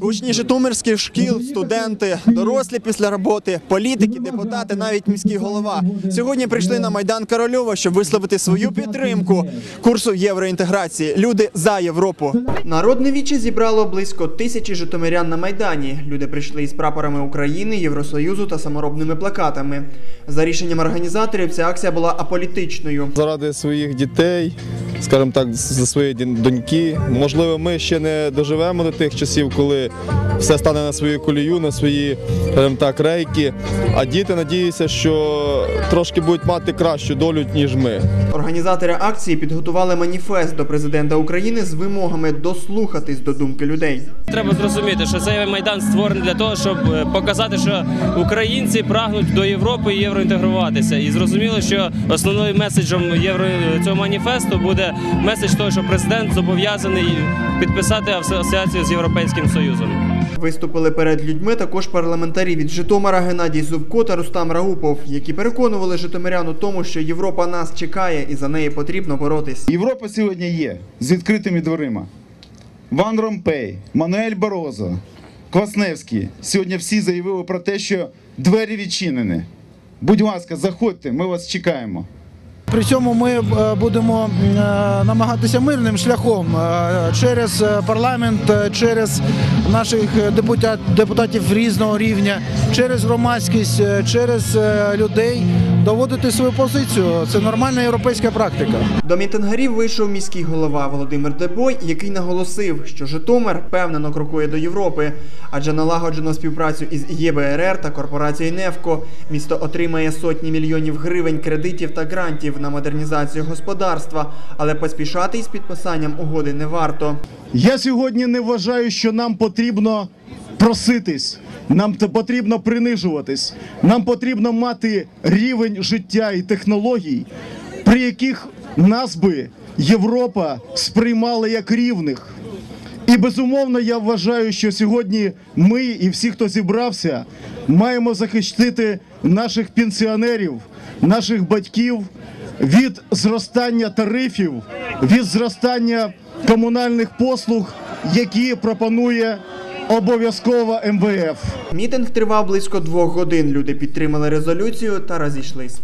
Учні житомирських шкіл, студенти, дорослі після роботи, політики, депутати, навіть міський голова сьогодні прийшли на майдан Корольова, щоб висловити свою підтримку курсу євроінтеграції. Люди за Європу. Народне віче зібрало близько тисячі житомирян на майдані. Люди прийшли із прапорами України, Євросоюзу та саморобними плакатами. За рішенням організаторів, ця акція була аполітичною. заради своїх дітей, скажімо так, за свої доньки. Можливо, ми ще не доживемо до тих часів, коли все стане на свою колію, на свої так, рейки. А діти надіються, що трошки будуть мати кращу долю, ніж ми. Організатори акції підготували маніфест до президента України з вимогами дослухатись до думки людей. Треба зрозуміти, що цей майдан створений для того, щоб е, показати, що українці прагнуть до Європи і євроінтегруватися. І зрозуміло, що основним меседжем євро цього маніфесту буде меседж того, що президент зобов'язаний підписати асоціацію з Європейським Союзом. Виступили перед людьми також парламентарі від Житомира Геннадій Зубко та Рустам Рагупов, які переконували житомирян у тому, що Європа нас чекає і за неї потрібно боротись. Європа сьогодні є з відкритими дверима. Ван Ромпей, Мануель Барозо, Квасневський. Сьогодні всі заявили про те, що двері відчинені. Будь ласка, заходьте, ми вас чекаємо. При цьому ми е, будемо е, намагатися мирним шляхом е, через парламент, через наших депутат, депутатів різного рівня, через громадськість, е, через е, людей доводити свою позицію. Це нормальна європейська практика. До мітингарів вийшов міський голова Володимир Дебой, який наголосив, що Житомир впевнено крокує до Європи, адже налагоджено співпрацю із ЄБРР та корпорацією Невко. Місто отримає сотні мільйонів гривень кредитів та грантів на модернізацію господарства, але поспішати із підписанням угоди не варто. Я сьогодні не вважаю, що нам потрібно проситись, нам потрібно принижуватись, нам потрібно мати рівень життя і технологій, при яких нас би Європа сприймала як рівних. І безумовно, я вважаю, що сьогодні ми і всі, хто зібрався, маємо захистити наших пенсіонерів, наших батьків від зростання тарифів, від зростання комунальних послуг, які пропонує обов'язково МВФ. Мітинг тривав близько двох годин. Люди підтримали резолюцію та розійшлись.